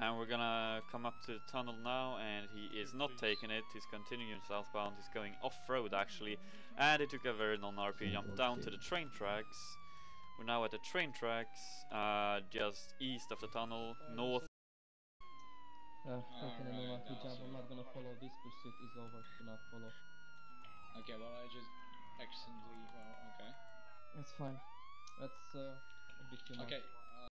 And we're gonna come up to the tunnel now, and he is not taking it. He's continuing southbound. He's going off-road actually, and he took a very non-RP jump down to the train tracks. We're now at the train tracks, uh, just east of the tunnel, north. Uh, oh, jump. I'm not gonna follow this pursuit. is over. Do not follow. Okay, well I just accidentally. Well, uh, okay. That's fine. That's uh, a bit too much. Okay,